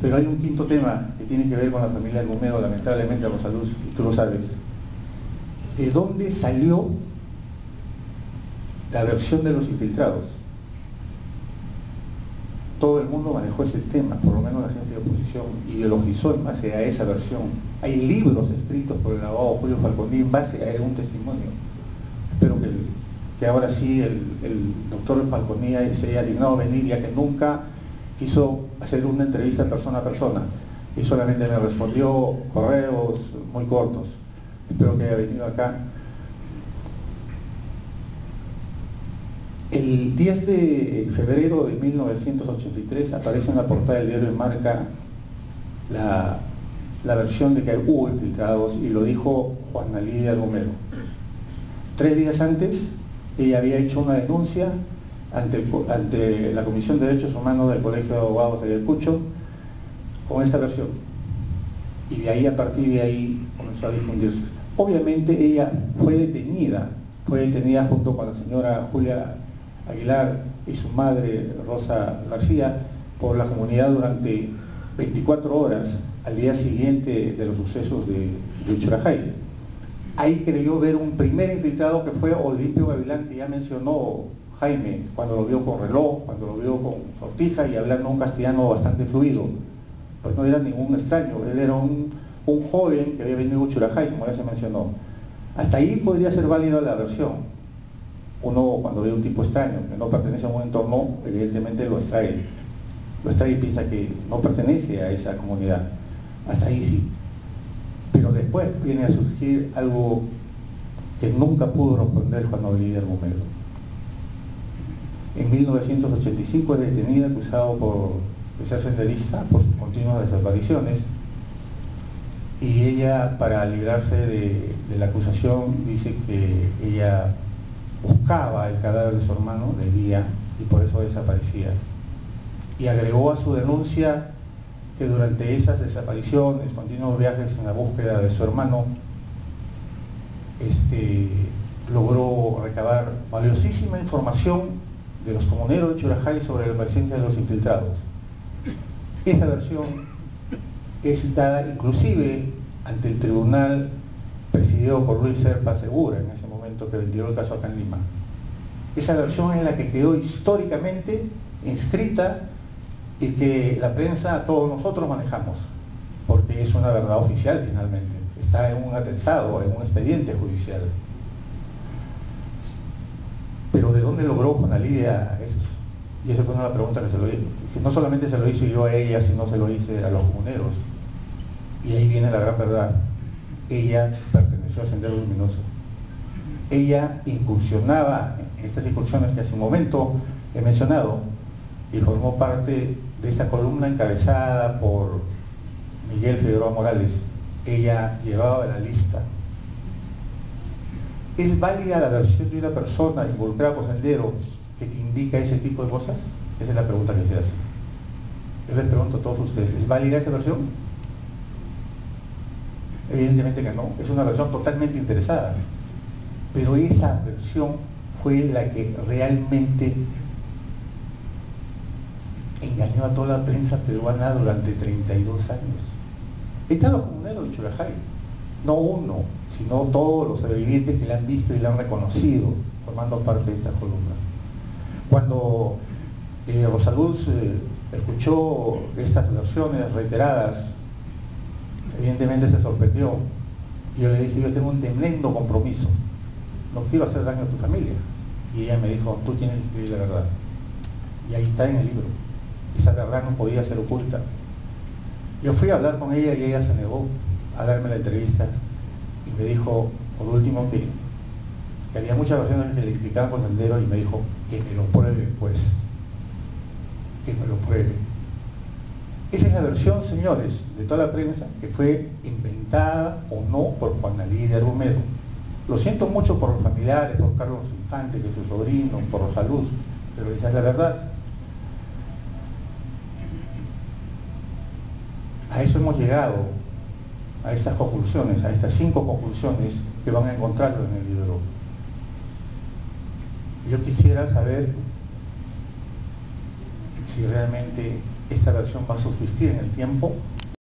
Pero hay un quinto tema que tiene que ver con la familia Argumedo, lamentablemente, Rosaluz, y tú lo sabes. ¿De dónde salió la versión de los infiltrados? Todo el mundo manejó ese tema, por lo menos la gente de oposición, ideologizó en base a esa versión. Hay libros escritos por el abogado Julio Falconi en base a un testimonio. Espero que, ahora sí el, doctor Falconi se haya dignado venir, ya que nunca quiso hacer una entrevista persona a persona y solamente me respondió correos muy cortos. Espero que haya venido acá. El 10 de febrero de 1983 aparece en la portada del diario de Marca la, versión de que hubo infiltrados y lo dijo Juana Lidia Romero. Tres días antes, ella había hecho una denuncia ante, la Comisión de Derechos Humanos del Colegio de Abogados de Ayacucho con esta versión. Y de ahí, a partir de ahí, comenzó a difundirse. Obviamente ella fue detenida, fue detenida junto con la señora Julia Aguilar y su madre Rosa García por la comunidad durante 24 horas al día siguiente de los sucesos de, de. Ahí creyó ver un primer infiltrado que fue Olimpio Gavilán, que ya mencionó Jaime, cuando lo vio con reloj, cuando lo vio con sortija y hablando un castellano bastante fluido. Pues no era ningún extraño, él era un, joven que había venido a Churajay, como ya se mencionó. Hasta ahí podría ser válida la versión. Uno cuando ve un tipo extraño que no pertenece a un entorno, evidentemente lo extrae. Lo extrae y piensa que no pertenece a esa comunidad. Hasta ahí sí. Pero después viene a surgir algo que nunca pudo responder Juan Olíder Argumedo en 1985 es detenido acusado por ser senderista por sus continuas desapariciones y ella para librarse de, la acusación dice que ella buscaba el cadáver de su hermano de día y por eso desaparecía. Y agregó a su denuncia que durante esas desapariciones, continuos viajes en la búsqueda de su hermano, este, logró recabar valiosísima información de los comuneros de Churajay sobre la presencia de los infiltrados. Esa versión es citada inclusive ante el tribunal presidido por Luis Serpa Segura en ese momento que vendió el caso acá en Lima. Esa versión es la que quedó históricamente inscrita y que la prensa, todos nosotros manejamos, porque es una verdad oficial finalmente, está en un atestado, en un expediente judicial. Pero ¿de dónde logró Juana Lidia? Y esa fue una pregunta que se lo hizo. No solamente se lo hizo yo a ella, sino se lo hice a los comuneros. Y ahí viene la gran verdad. Ella perteneció a Sendero Luminoso. Ella incursionaba en estas incursiones que hace un momento he mencionado y formó parte de esta columna encabezada por Miguel Figueroa Morales. Ella llevaba la lista ¿Es válida la versión de una persona involucrada con sendero que te indica ese tipo de cosas? Esa es la pregunta que se hace. Yo les pregunto a todos ustedes, ¿es válida esa versión? Evidentemente que no, es una versión totalmente interesada. Pero esa versión fue la que realmente engañó a toda la prensa peruana durante 32 años. Están los comuneros de no uno, sino todos los sobrevivientes que la han visto y la han reconocido formando parte de estas columnas. Cuando eh, Rosaluz eh, escuchó estas versiones reiteradas, evidentemente se sorprendió. Y yo le dije, yo tengo un tremendo compromiso, no quiero hacer daño a tu familia. Y ella me dijo, tú tienes que escribir la verdad. Y ahí está en el libro. Esa verdad no podía ser oculta. Yo fui a hablar con ella y ella se negó a darme la entrevista y me dijo, por último, que, había muchas versiones que le explicaban con Sendero y me dijo que me lo pruebe, pues, que me lo pruebe. Esa es la versión, señores, de toda la prensa que fue inventada o no por Juan de Argumedo. Lo siento mucho por los familiares, por Carlos Infante, que es su sobrino, por Rosa Luz, pero esa es la verdad. A eso hemos llegado a estas conclusiones, a estas cinco conclusiones que van a encontrarlo en el libro. Yo quisiera saber si realmente esta versión va a subsistir en el tiempo